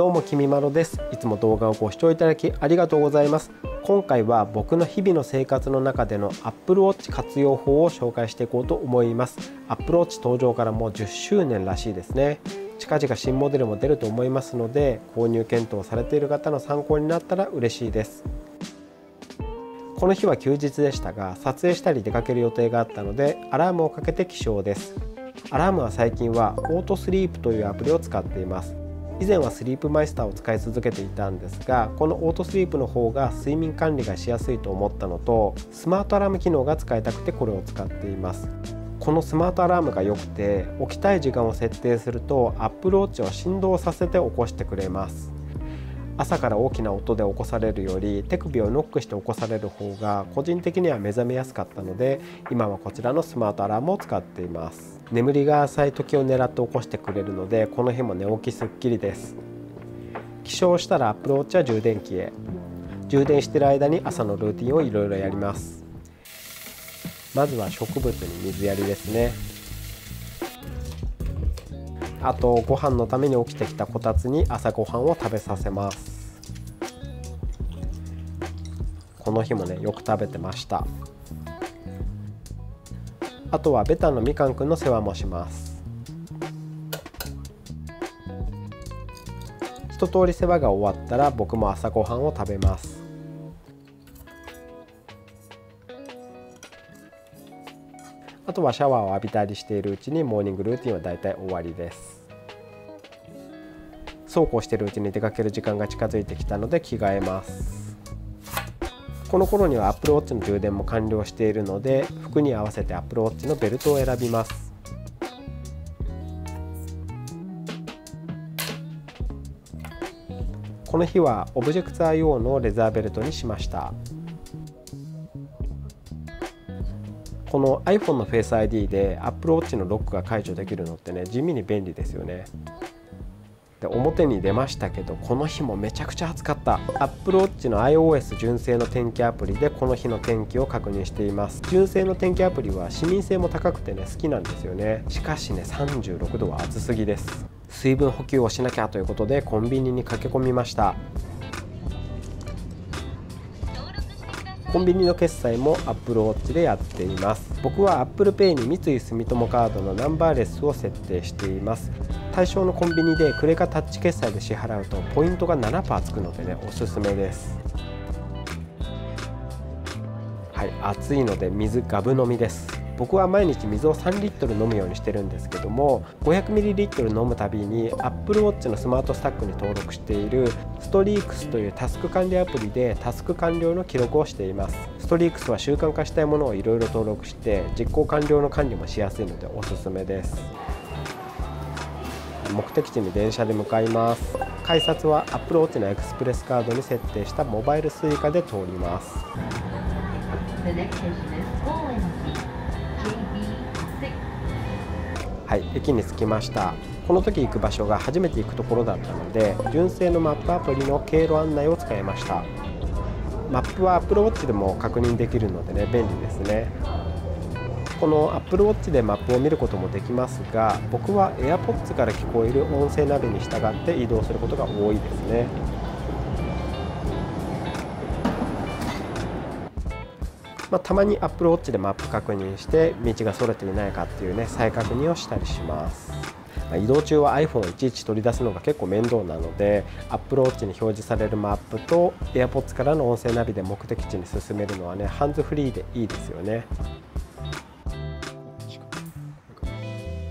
どうもきみまろです。いつも動画をご視聴いただきありがとうございます。今回は僕の日々の生活の中での Apple Watch 活用法を紹介していこうと思います。Apple Watch 登場からもう10周年らしいですね。近々新モデルも出ると思いますので購入検討されている方の参考になったら嬉しいです。この日は休日でしたが撮影したり出かける予定があったのでアラームをかけて起床です。アラームは最近は AutoSleep というアプリを使っています。以前は Sleep Meister を使い続けていたんですがこの AutoSleep の方が睡眠管理がしやすいと思ったのとスマートアラーム機能が使いたくてこれを使っています。このスマートアラームが良くて起きたい時間を設定すると Apple Watch を振動させて起こしてくれます。朝から大きな音で起こされるより手首をノックして起こされる方が個人的には目覚めやすかったので今はこちらのスマートアラームを使っています。眠りが浅い時を狙って起こしてくれるのでこの日も寝起きすっきりです。起床したらアップローチは充電器へ。充電してる間に朝のルーティンをいろいろやります。まずは植物に水やりですね。あとご飯のために起きてきたこたつに朝ごはんを食べさせます。この日もねよく食べてました。あとはベタのみかんくんの世話もします。一通り世話が終わったら僕も朝ごはんを食べます。あとはシャワーを浴びたりしているうちにモーニングルーティンはだいたい終わりです。そうこうしているうちに出かける時間が近づいてきたので着替えます。この頃には Apple Watch の充電も完了しているので服に合わせて Apple Watch のベルトを選びます。この日はオブジェクツ IO のレザーベルトにしました。この iPhone の Face ID で Apple Watch のロックが解除できるのってね地味に便利ですよね。で表に出ましたけどこの日もめちゃくちゃ暑かった。Apple Watch の iOS 純正の天気アプリでこの日の天気を確認しています。純正の天気アプリは視認性も高くてね好きなんですよね。しかしね36度は暑すぎです。水分補給をしなきゃということでコンビニに駆け込みました。コンビニの決済も Apple Watch でやっています。僕は Apple Pay に三井住友カードのナンバーレスを設定しています。対象のコンビニでクレカタッチ決済で支払うとポイントが7%つくのでねおすすめです。はい暑いので水ガブ飲みです。僕は毎日水を3リットル飲むようにしてるんですけども 500ml 飲むたびに Apple Watch のスマートスタックに登録しているストリークスというタスク管理アプリでタスク完了の記録をしています。ストリークスは習慣化したいものをいろいろ登録して実行完了の管理もしやすいのでおすすめです。目的地に電車で向かいます。改札は Apple Watch のエクスプレスカードに設定したモバイル Suica で通ります。はい駅に着きました。この時行く場所が初めて行くところだったので純正のマップアプリの経路案内を使いました。マップは Apple Watch でも確認できるのでね便利ですね。この Apple Watch でマップを見ることもできますが僕は AirPods から聞こえる音声ナビに従って移動することが多いですね。まあ、たまに Apple Watch でマップ確認して道がそれていないかっていうね再確認をしたりします。移動中は iPhone をいちいち取り出すのが結構面倒なので Apple Watch に表示されるマップと AirPods からの音声ナビで目的地に進めるのはねハンズフリーでいいですよね。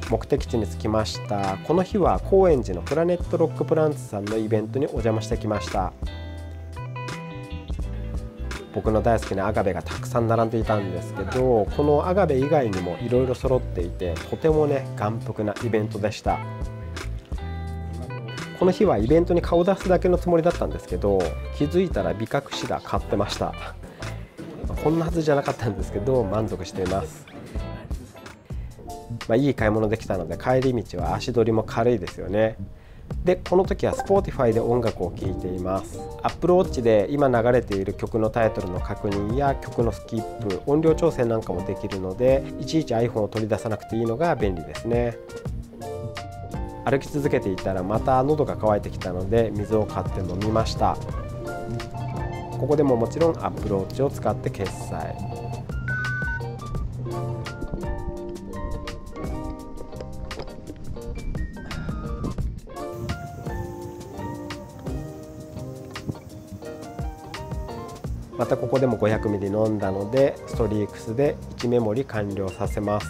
目的地に着きました。この日は高円寺のプラネットロックプランツさんのイベントにお邪魔してきました。僕の大好きなアガベがたくさん並んでいたんですけどこのアガベ以外にもいろいろ揃っていてとてもね眼福なイベントでした。この日はイベントに顔出すだけのつもりだったんですけど気づいたら美覚師が買ってました。こんなはずじゃなかったんですけど満足しています。まあ、いい買い物できたので帰り道は足取りも軽いですよね。でこの時は Spotify で音楽を聴いています。Apple Watch で今流れている曲のタイトルの確認や曲のスキップ音量調整なんかもできるのでいちいち iPhone を取り出さなくていいのが便利ですね。歩き続けていたらまた喉が渇いてきたので水を買って飲みました。ここでももちろんアップルウォッチを使って決済。またここでも 500ml 飲んだのでストリークスで1メモリ完了させます。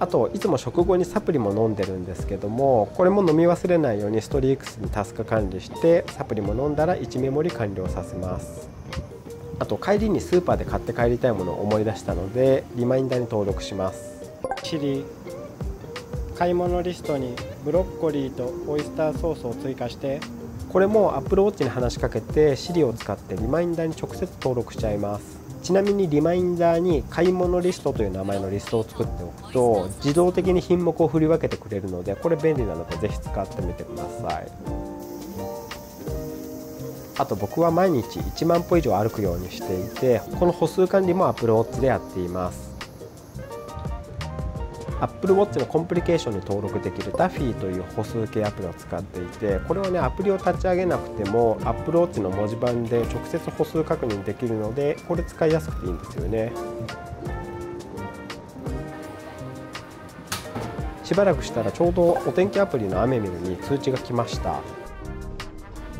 あといつも食後にサプリも飲んでるんですけどもこれも飲み忘れないようにストリークスにタスク管理してサプリも飲んだら1メモリ完了させます。あと帰りにスーパーで買って帰りたいものを思い出したのでリマインダーに登録します。シリ買い物リストにブロッコリーとオイスターソースを追加してこれも Apple Watch に話しかけて Siri を使ってリマインダーに直接登録しちゃいます。ちなみにリマインダーに買い物リストという名前のリストを作っておくと自動的に品目を振り分けてくれるのでこれ便利なのでぜひ使ってみてください。あと僕は毎日1万歩以上歩くようにしていてこの歩数管理も Apple Watch でやっています。Apple Watch のコンプリケーションに登録できる Duffy という歩数計アプリを使っていてこれはねアプリを立ち上げなくても Apple Watch の文字盤で直接歩数確認できるのでこれ使いやすくていいんですよね。しばらくしたらちょうどお天気アプリの雨見るに通知が来ました。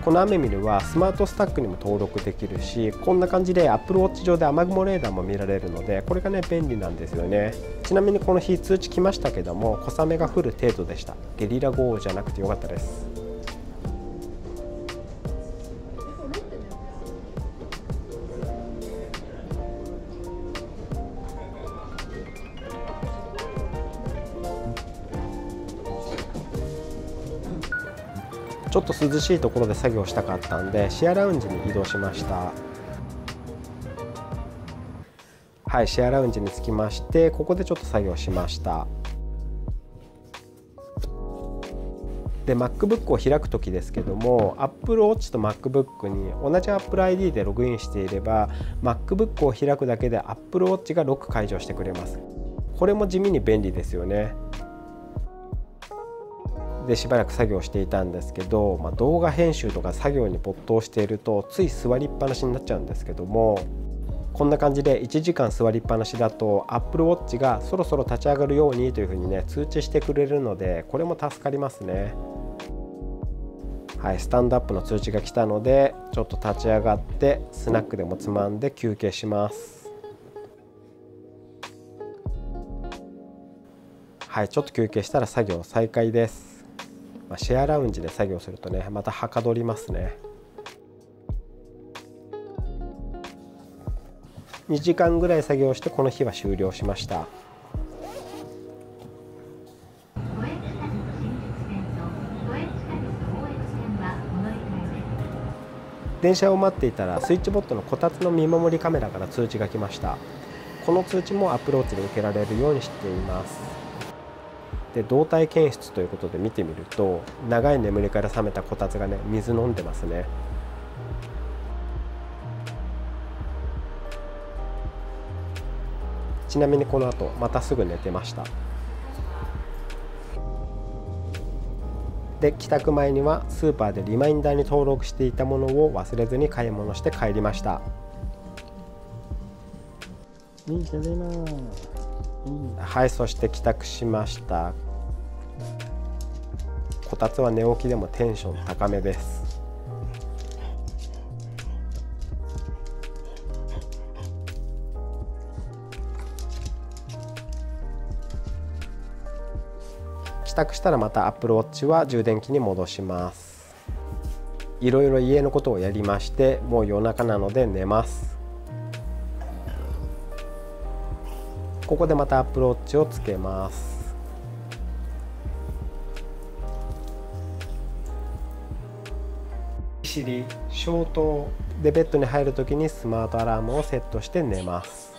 この雨見るはスマートスタックにも登録できるしこんな感じで Apple Watch 上で雨雲レーダーも見られるのでこれがね便利なんですよね。ちなみにこの日通知来ましたけども小雨が降る程度でした。ゲリラ豪雨じゃなくてよかったです。ちょっと涼しいところで作業したかったんでシェアラウンジに移動しました。はいシェアラウンジに着きましてここでちょっと作業しました。で MacBook を開く時ですけども Apple Watch と MacBook に同じ Apple ID でログインしていれば MacBook を開くだけで Apple Watch がロック解除してくれます。これも地味に便利ですよね。でしばらく作業していたんですけど、まあ、動画編集とか作業に没頭しているとつい座りっぱなしになっちゃうんですけどもこんな感じで1時間座りっぱなしだと Apple Watch がそろそろ立ち上がるようにというふうにね通知してくれるのでこれも助かりますね。はいスタンドアップの通知が来たのでちょっと立ち上がってスナックでもつまんで休憩します。はいちょっと休憩したら作業再開です。まあ、シェアラウンジで作業するとねまたはかどりますね。2時間ぐらい作業してこの日は終了しました。電車を待っていたらスイッチボットのこたつの見守りカメラから通知が来ました。この通知もアプローチで受けられるようにしています。で動体検出ということで見てみると長い眠りから覚めたこたつがね水飲んでますね。ちなみにこの後またすぐ寝てました。で帰宅前にはスーパーでリマインダーに登録していたものを忘れずに買い物して帰りました。いいただいまはいそして帰宅しました。こたつは寝起きでもテンション高めです。帰宅したらまた Apple Watch は充電器に戻します。いろいろ家のことをやりましてもう夜中なので寝ます。ここでまた Apple Watch をつけます。 Siri 消灯でベッドに入るときにスマートアラームをセットして寝ます。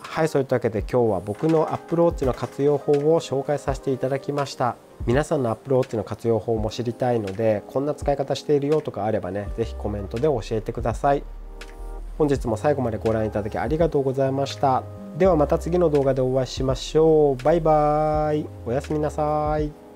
はいそういったわけで今日は僕の Apple Watch の活用法を紹介させていただきました。皆さんの Apple Watch の活用法も知りたいのでこんな使い方しているよとかあればね是非コメントで教えてください。本日も最後までご覧いただきありがとうございました。ではまた次の動画でお会いしましょう。バイバーイ。おやすみなさい。